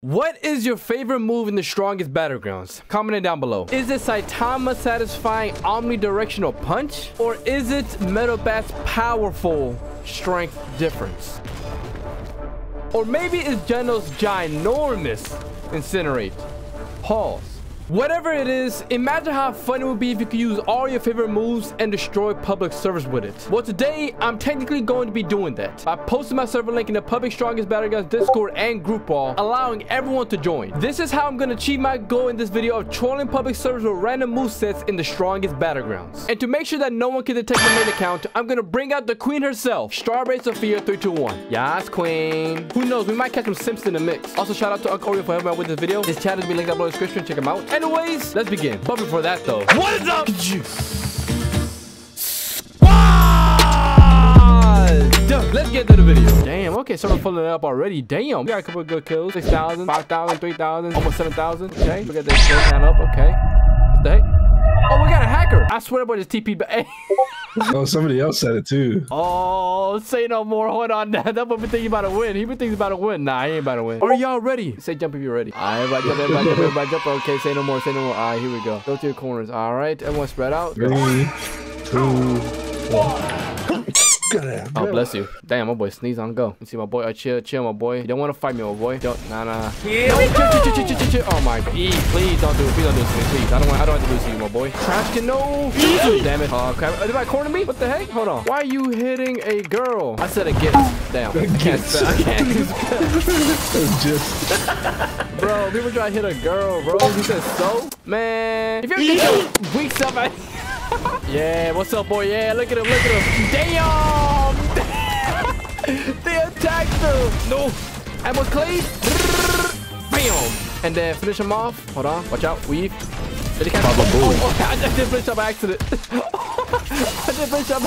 What is your favorite move in the strongest battlegrounds? Comment it down below. Is it Saitama's satisfying omnidirectional punch? Or is it Metal-Bat's powerful strength difference? Or maybe it's Genos' ginormous incinerate? Pause. Whatever it is, imagine how fun it would be if you could use all your favorite moves and destroy public servers with it. Well, today, I'm technically going to be doing that. I posted my server link in the public strongest battlegrounds Discord and group wall, allowing everyone to join. This is how I'm going to achieve my goal in this video of trolling public servers with random movesets in the strongest battlegrounds. And to make sure that no one can detect my main account, I'm going to bring out the queen herself, Strawberry Sophia 321. Yes, queen. Who knows, we might catch some Simps in the mix. Also, shout out to Uncle Oreo for helping out with this video. His channel is be linked down below in the description. Check him out. Anyways, let's begin. But before that, though, what is up? Let's get to the video. Damn, okay, someone pulling it up already. Damn, we got a couple of good kills. 6,000, 5,000, 3,000, almost 7,000. Okay, look at this count up. Okay. What the heck? Oh, we got a hacker. I swear about this TP. oh, somebody else said it too. Oh, say no more. Hold on. That boy been thinking about a win. He been thinking about a win. Nah, he ain't about to win. Are y'all ready? Say jump if you're ready. All right, everybody jump, everybody jump, everybody jump. Okay, say no more, say no more. All right, here we go. Go to your corners. All right, everyone spread out. Three, two, one. Oh, bless you. Damn, my boy sneeze on go. You see my boy, uh, chill, chill, my boy. You don't want to fight me, my boy. Don't, nah, nah. Here no, we chill, chill, chill, chill, chill, chill. Oh my, please, please don't do it. Please don't do it to me, please. I don't want, I don't want to lose to you, my boy. Trash can no. Damn it. Oh, crap. Did I corner me? What the heck? Hold on. Why are you hitting a girl? I said against. Damn. I can't spell. I can't Just. bro, people try to hit a girl, bro. He said so? Man, if you're get your weak stuff out yeah, what's up, boy? Yeah, look at him, look at him. Damn! they attacked him. No. Ammo clean. Bam! And then finish him off. Hold on. Watch out. Weave. Did he catch oh, oh, I just did finish up by accident. I did finish up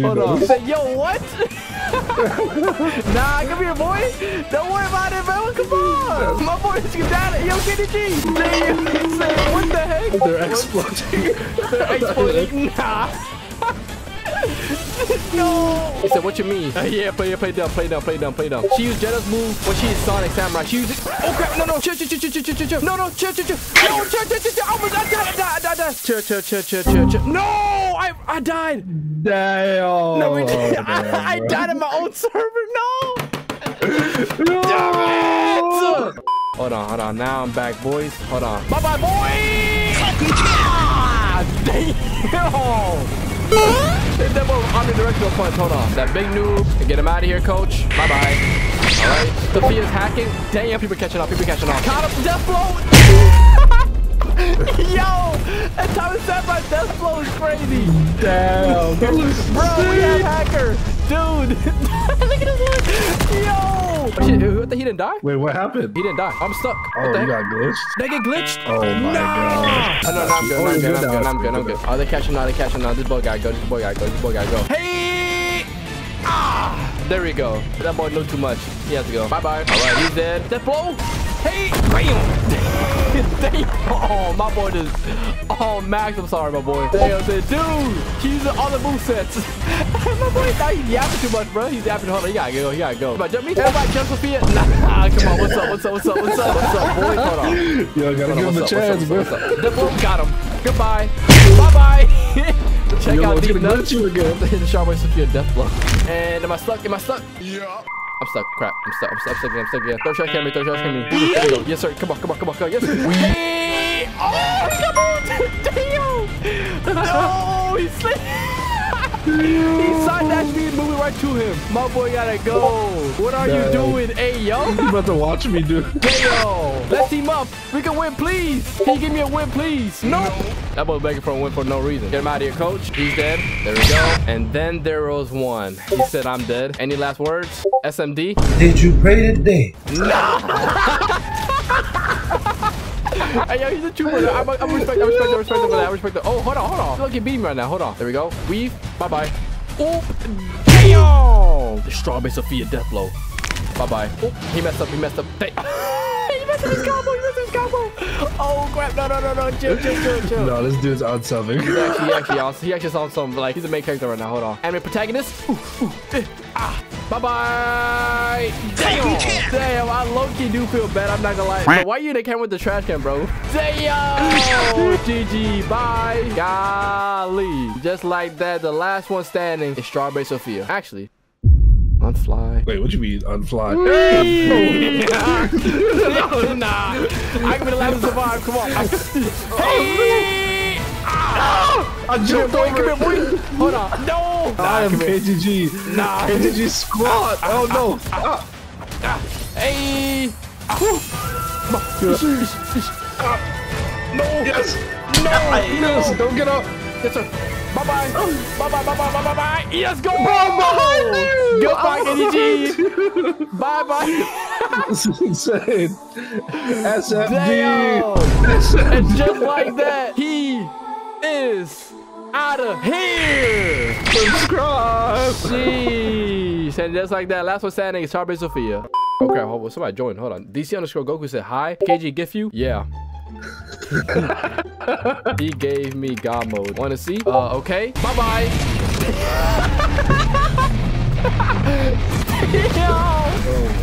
Hold on. He said, yo, what? nah, come here, boy. Don't worry about it, man. Come on. My boy is down. Yo, get the G. Damn. He said, what the heck? They're exploding. They're exploding. Nah. no! He said, what you mean? Uh, yeah, play, play down, play down, play down, play down. She used Jetta's move when she is Sonic Samurai. She used it. Oh crap, no, no, chill, chill, chill, chill, chill, chill, chill. No, no, chill, chill, chill. No, chill, chill, chill, chill. Oh my god, I died, I died, I died. Chill, chill, chill, chill, chill, chill. No, I, I died. Damn. No, we oh, did. I, I died in my own server. No. no. Damn it. Hold on, hold on. Now I'm back, boys. Hold on. Bye, bye, boys. Damn. Hit them over omnidirectional punch. Hold on. That big noob. Get him out of here, coach. Bye-bye. All right. Sophia's hacking. Damn, people catching up. People catching up. Caught him. Death blow. Yo, that time set my death blow is crazy. Damn. Bro, we have hacker. Dude. Look at this one. Yo. Shit, he didn't die? Wait, what happened? He didn't die. I'm stuck. Oh, you got glitched? They get glitched? Oh my no. god. Oh, no, no, I'm good. Oh, I'm, good. I'm good. I'm good. I'm good. Oh, they catching now. They catching now. This boy gotta go. This boy gotta go. This boy gotta go. Hey! Ah! There we go. That boy knows too much. He has to go. Bye-bye. All right, he's dead. That blow. Hey! Bam! Damn. Oh, my boy just... Oh, Max, I'm sorry, my boy. Damn, dude. He's using all the movesets. my boy, now he's yapping too much, bro. He's yapping. Hold on, he gotta go. He gotta go. Come on, jump me. Everybody jump Sophia. Nah, come on. What's up? What's up? What's up? What's up? What's up, boy? Hold on. Yo, gotta give him a chance, bro. The boom got him. Goodbye. Bye-bye. Check Yo, out these nuts. you again. the Sharpway Sophia death blow. And am I stuck? Am I stuck? Yeah. I'm stuck. Crap. I'm stuck. I'm stuck. I'm stuck again. I'm stuck again. Throw shot at me. Throw shot at me. There you go. Yes, sir. Come on. Come on. Come on. Come on. Yes, sir. Hey! Oh, come on. Damn. No. He's slipping. He side dashed me and moving right to him. My boy gotta go. What are Dang. you doing? Hey, yo. You about to watch me do. Hey, yo. Let's team up. We can win, please. Can you give me a win, please? No. That boy begging for a win for no reason. Get him out of here, coach. He's dead. There we go. And then there was one. He said, I'm dead. Any last words? SMD? Did you pray today? Nah. hey, yo, he's a trooper. I'm, I'm respect, I respect, I respect him for that. I respect that. Oh, hold on, hold on. Look, he beat me right now. Hold on. There we go. Weave. Bye-bye. Oh, damn. The Strawberry Sophia death blow. Bye-bye. Oh, he messed up. He messed up. he messed up his combo. He messed up his combo. Oh, crap. No, no, no, no. Chill, chill, chill, chill. No, this dude's on something. He actually, he actually, he actually saw some, like, he's the main character right now. Hold on. Anime protagonist. Ooh, ooh, eh, ah. Bye-bye. Damn. Damn, I low-key do feel bad. I'm not gonna lie. So why you in the camera with the trash can, bro? Damn. GG. Bye. Golly. Just like that, the last one standing is Strawberry Sophia. Actually, unfly. Wait, what you mean unfly? Hey! nah, I can be the last to survive. Come on. hey! Ah! I jumped Boy, over come here, boy. Hold on. No. I am come here. KTG. Nah. KTG squad. Oh no. Ah. Hey! No. Yes. No! Yes. Don't get up. Yes, sir. Bye bye. Bye bye. Bye bye. Bye bye. Bye. Yes, go. Bye-bye. Goodbye, KTG. Bye bye. This is insane. SFD. Damn. And just like that, he is out of here. Subscribe. Jeez. And just like that, last one standing is Strawberry Sophia. Okay, hold on. Somebody joined. Hold on. DC underscore Goku said hi. KG gift you? Yeah. he gave me God mode. Want to see? Uh, okay. Bye bye.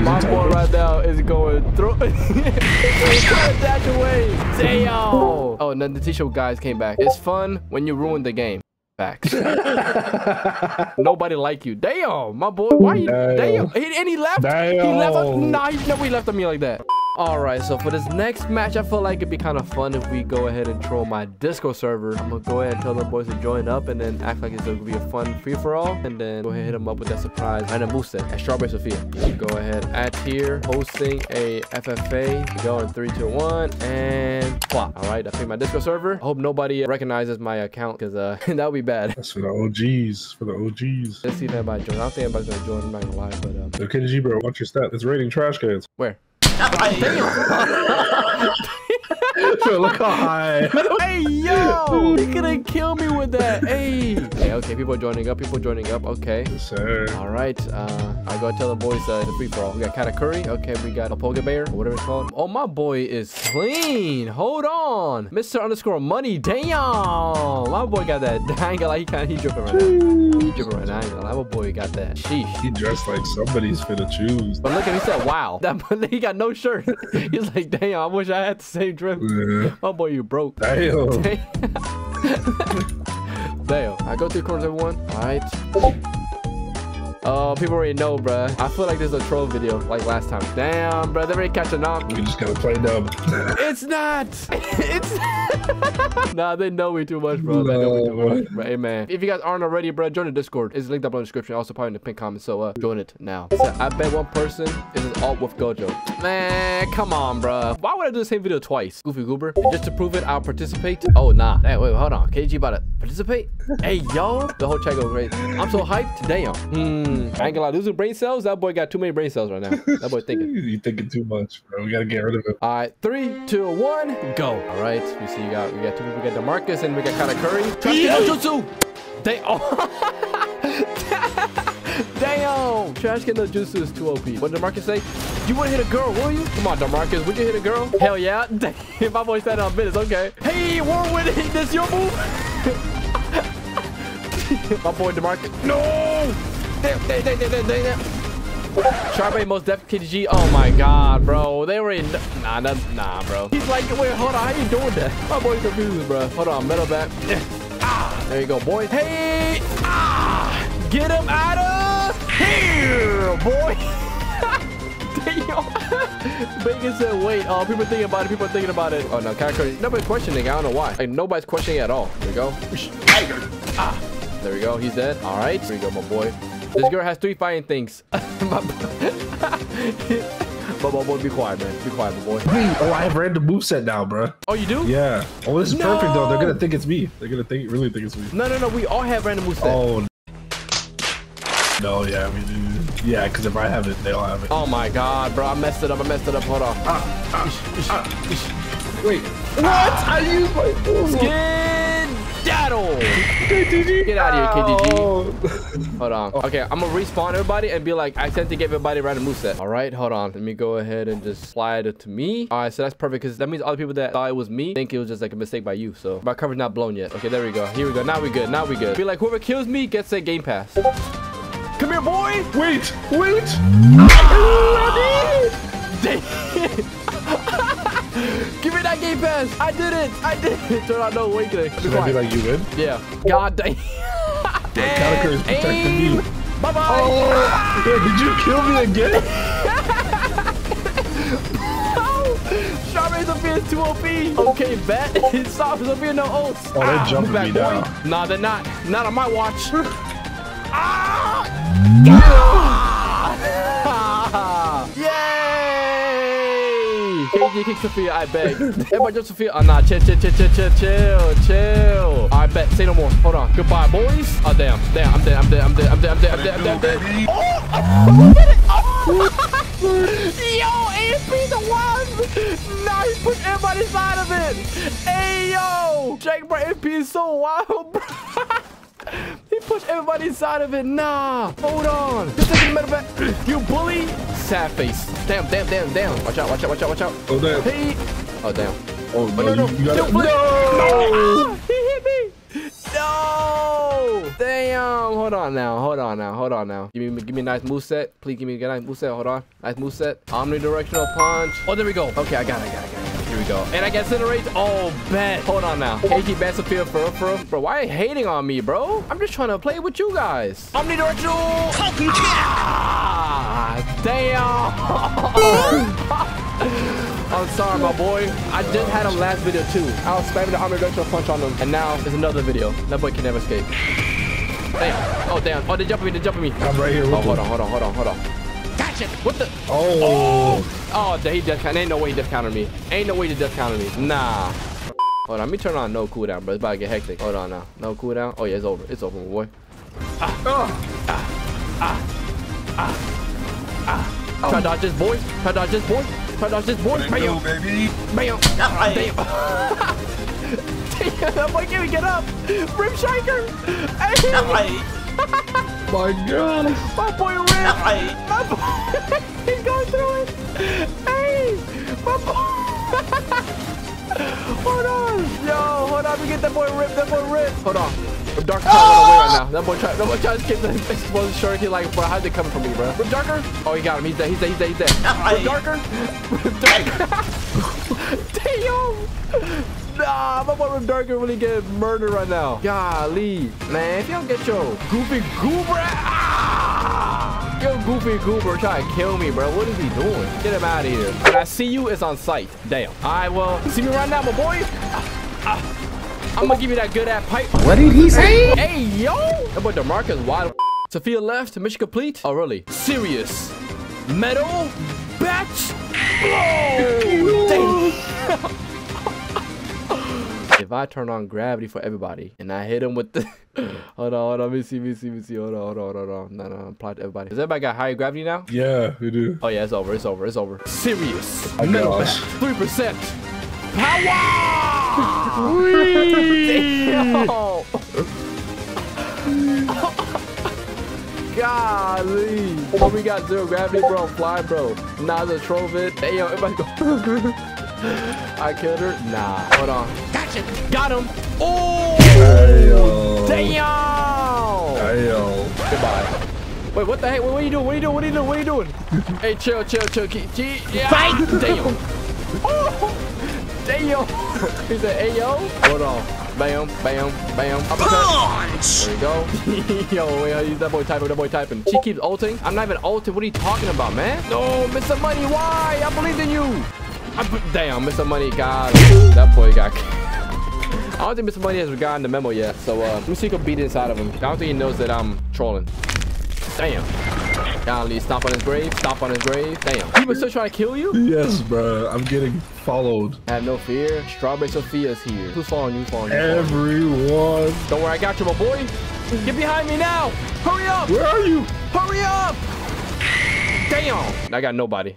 My boy right now is going through. He's trying to dash away. Damn. Oh, and then the t-shirt guys came back. It's fun when you ruin the game. Facts. Nobody like you. Damn, my boy. Why are you? Damn. Damn. He, and he left. He left. Damn. Nah, he never left on me like that. All right, so for this next match, I feel like it'd be kind of fun if we go ahead and troll my Discord server. I'm gonna go ahead and tell them boys to join up and then act like it's gonna be a fun free-for-all. And then go ahead and hit them up with that surprise random booster at Strawberry Sophia. Go ahead, add here, hosting a FFA. Go in one and plop. All right, I picked my Discord server. I hope nobody recognizes my account because uh, that would be bad. That's for the OGs. For the OGs. Let's see if anybody joins. I don't think anybody's gonna join. I'm not gonna lie, but um, So KTG, bro, watch your stat. It's rating trash cans. where? Look how high. hey yo! He gonna kill me with that. Hey. Okay, okay. People are joining up. People are joining up. Okay. Sir. All right. Uh, I go tell the boys uh, the free for all. We got Katakuri. Okay, we got a Poke Bear or whatever it's called. Oh, my boy is clean. Hold on, Mr. Underscore Money. Damn, my boy got that. I ain't gonna lie. He kind of he dripping right now. He dripping right now. I ain't gonna lie. My boy got that. Sheesh. He dressed like somebody's finna choose. But look at he said, "Wow." That he got no shirt. He's like, "Damn, I wish I had the same drip." Yeah. My boy, you broke. Damn. Damn. I go through corners, everyone. All right. Oh, people already know, bruh. I feel like this is a troll video like last time. Damn, bruh. They're already catching on. We just gotta play dumb. It's not. It's. nah, they know me too much, bro. They know me too much, bro. Hey, man. If you guys aren't already, bro, join the Discord. It's linked up in the description. Also, probably in the pinned comment. So, uh, join it now. So, I bet one person is an alt with Gojo. Man, come on, bro. Why would I do the same video twice? Goofy Goober. Just to prove it, I'll participate. Oh, nah. Hey, wait, hold on. KG about to participate? hey, yo. The whole chat goes crazy. I'm so hyped. Damn. Hmm. I ain't gonna lie. Losing brain cells? That boy got too many brain cells right now. That boy thinking. you thinking too much, bro. We gotta get rid of him. All right, three, two, one, go. All right, we see you got we got two people. We got Demarcus and we got Katakuri. Trash can no jutsu. Damn. Oh. Damn. Trash can no jutsu is too OP. What did Demarcus say? You wouldn't hit a girl, will you? Come on, Demarcus. Would you hit a girl? Hell yeah. Damn, my boy standing uh, on business. Okay. Hey, Warwick, this your move? my boy Demarcus. No. Damn, damn, damn, damn, damn. Sharpay most def KG. Oh my god, bro. They were in. Nah, nah, nah, bro. He's like, wait, hold on. How you doing that? My boy's confused, bro. Hold on, metal bat. Ah, there you go, boy. Hey, ah, get him out of here, boy. Damn. Bacon said, wait. Oh, people thinking about it. People are thinking about it. Oh, no. Character. Nobody's questioning. I don't know why. Like, nobody's questioning at all. There we go. Ah. There we go. He's dead. All right. There you go, my boy. This girl has three fighting things. but my boy, be quiet, man. Be quiet, boy. Oh, I have random moveset now, bro. Oh, you do? Yeah. Oh, this is perfect though. They're gonna think it's me. They're gonna think really think it's me. No, no, no. We all have random moveset. Oh. No, yeah, I mean, yeah, because if I have it, they all have it. Oh my god, bro. I messed it up. I messed it up. Hold on. Ah, ah, ah, Wait, what? I used my. Skedaddle! Get out of here, KTG. Hold on. Okay, I'm gonna respawn everybody and be like, I sent to give everybody around a random moveset. All right, hold on. Let me go ahead and just slide it to me. All right, so that's perfect because that means all the people that thought it was me think it was just like a mistake by you. So my cover's not blown yet. Okay, there we go. Here we go. Now we good. Now we good. Be like, whoever kills me gets a game pass. Come here, boy. Wait, wait. It. Give game pass. I did it. I did it. Turn on no awakening. Should I be like you win? Yeah. God damn. Yeah, Calico is protecting me. Bye bye. Oh, wait, did you kill me again? Strawberry Sophia is too OP. Okay, bet. Stop Sophia no oats. Oh, they're jumping move me boy. Nah, they're not. Not on my watch. ah! Yay! KG kick Sophia, I beg. Everybody jump Sophia. Oh, nah, chill, chill, chill, chill, chill, chill, chill. I bet. Say no more. Hold on. Goodbye, boys. Oh, damn. Damn, I'm dead. I'm dead. I'm dead. I'm dead. I'm dead. I'm dead. I'm dead. I'm dead. Baby. Oh, oh, oh did it. Oh. oh. Yo, ASP the one. Now he put everybody inside of it. Hey, yo. Jake, bro, ASP is so wild, bro. He pushed everybody inside of it. Nah. Hold on. Just taking the middle back. You bully. Sad face. Damn, damn, damn, damn. Watch out, watch out, watch out, watch out. Oh, damn. Hey. Oh, damn. Oh, no, no, no. you, you gotta. Still flip. No! Ah, he hit me. No. Damn. Hold on now. Hold on now. Hold on now. Give me, give me a nice move set. Please give me a nice move set. Hold on. Nice move set. Omnidirectional punch. Oh, there we go. Okay, I got it. I got it. I got it. Here we go. And I get incinerate. Oh, bet. Hold on now. KG Battlefield for real, for real. Bro, why are you hating on me, bro? I'm just trying to play with you guys. Omnidirectional. Ah, damn. I'm sorry, my boy. I just had him last video too. I was spamming the omnidirectional punch on him, and now there's another video. That boy can never escape. Damn. Oh, damn. Oh, they're jumping me. They're jumping me. I'm right here Oh, hold on, hold on, hold on, hold on. Gotcha. What the? Oh. Oh, oh he death count. Ain't no way he death countered me. Ain't no way he death countered me. Nah. Hold on, let me turn on no cooldown, bro. It's about to get hectic. Hold on now. No cooldown. Oh yeah, it's over. It's over, ah. Ah. Ah. My boy. Try to dodge this boy. Try dodge this boy. Try dodge this boy. Bam. baby. Bam. Damn. Damn, that boy can't get up. Rip Shaker. Hey. My God. My boy Rip. My boy. He's going through it. Hey. My boy. hold on. Yo, hold on. Me get that boy Rip. That boy Rip. Hold on. Rip Darker trying to run away right now. That boy trying, that boy trying to escape the explosive shark. He like, bro, how's it coming from me, bro? Rip Darker? Oh, he got him. He's dead. He's dead. He's dead. He's dead. Rip Darker? Rip Darker? Damn. Nah, my boy Rip Darker really getting murdered right now. Golly. Man, if you don't get your goofy goober. Yo, goofy goober trying to kill me, bro. What is he doing? Get him out of here. When I see you, it's on sight. Damn. All right, well, see me right now, my boy? Ah, ah. I'm gonna give you that good ass pipe. What did he say? Hey, yo! That boy DeMarcus wild. Sophia left, mission complete. Oh, really? Serious. Metal batch. Blow! if I turn on gravity for everybody and I hit him with the. hold on, hold on. Let me see, let me see, let me see. Hold on, hold on, hold on. No, no, apply to everybody. Does everybody got higher gravity now? Yeah, we do. Oh, yeah, it's over. It's over. It's over. Serious. Metal gosh. 3%. Power! Damn! Golly. Oh, we got zero gravity, bro. I'm bro. Nah, the Trovid. Hey, yo, everybody go. I killed her? Nah. Hold on. Gotcha. Got him. Oh! Hey. Damn! Hey. Goodbye. Wait, what the heck? What are you doing? What are you doing? What are you doing? What are you doing? hey, chill, chill, chill. Keep, keep, yeah. Fight! Damn. Oh, damn. He said, hey, yo. Hold on. Bam, bam, bam. Punch! There we go. yo, wait, that boy typing, that boy typing. She keeps ulting. I'm not even ulting. What are you talking about, man? No, Mr. Money, why? I believe in you. I b damn, Mr. Money, God. That boy got... I don't think Mr. Money has gotten the memo yet. So, uh, let me see if I can beat inside of him. I don't think he knows that I'm trolling. Damn. Golly, stop on his grave, stop on his grave. Damn. People still trying to kill you? Yes, bro. I'm getting followed. Have no fear. Strawberry Sophia's here. Who's following you? Who's following you? Everyone. Don't worry, I got you, my boy. Get behind me now. Hurry up. Where are you? Hurry up. Damn. I got nobody.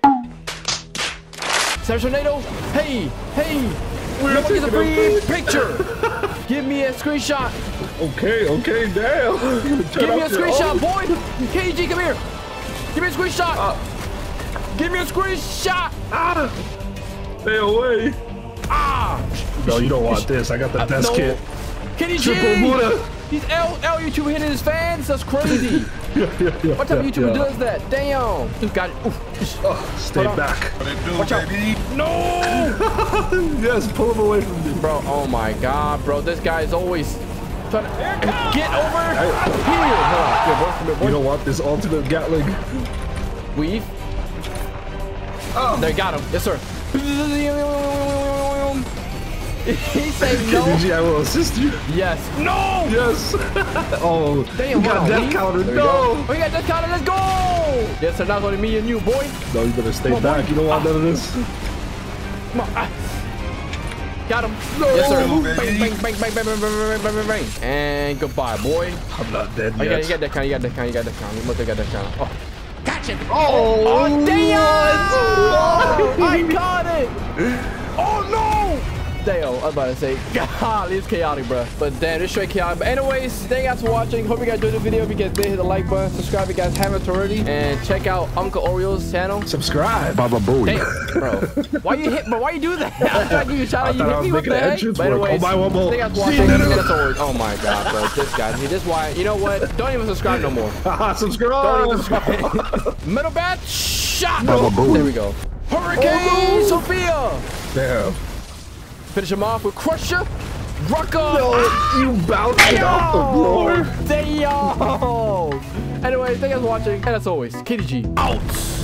Sarah Tornado. Hey, hey. Let me get a free picture. Give me a screenshot. Okay, okay, damn. Give me a screenshot, boy. KG, come here. Give me a screenshot. Uh. Give me a screenshot. Ah, stay away. Ah. No, you don't want this. I got the best no. kit. Kenny Triple G. Buddha. He's L L YouTube hitting his fans. That's crazy. What type of YouTuber does that? Damn. Just got it. Oof. Oh, stay Hold back. What it do, Watch out. No. yes, pull him away from me. Bro, oh my god, bro. This guy is always trying to get over here. Hold on. Here, boy. Boy. You don't want this ultimate Gatling. Weave. Oh. There, got him. Yes, sir. he said no. KTG, I will assist you. Yes. No. Yes. oh, Damn, you got death counter. There we No. go. We got death counter. Let's go. Yes, sir. Not only me and you, boy. No, you better stay Come back. You don't want none of this. Come on. Ah. Got him. Yes, sir. No, Bang, bang, bang, bang, bang, bang, bang, bang, bang, bang. And goodbye, boy. I'm not dead Oh, you got, you got that counter. You got that counter. You got that counter. You must have got that counter. Oh. Oh, Oh, damn! what? I got it! Oh, no! Damn, I was about to say, golly, it's chaotic, bro. But damn, it's straight chaotic. But anyways, thank you guys for watching. Hope you guys enjoyed the video. If you guys did, hit the like button. Subscribe if you guys haven't already. And check out Uncle Oreo's channel. Subscribe. Baba Booey. Damn, bro. Why you hit, bro? Why you do that? I'm give you a shout out. You hit me. What making the an heck? entrance But work. Oh, anyways, Oh, my, thank you guys for watching. no, no, no. That's always, oh my god, bro. This guy. See, this is why. You know what? Don't even subscribe no more. Subscribe. Don't even subscribe. Metal bat shot. Baba Booey. There we go. Hurricane Sophia. Damn. Finish him off with Crusher. Rucker. No, you bounced it off the floor. Damn. Anyway, thank you guys for watching. And as always, KTG out.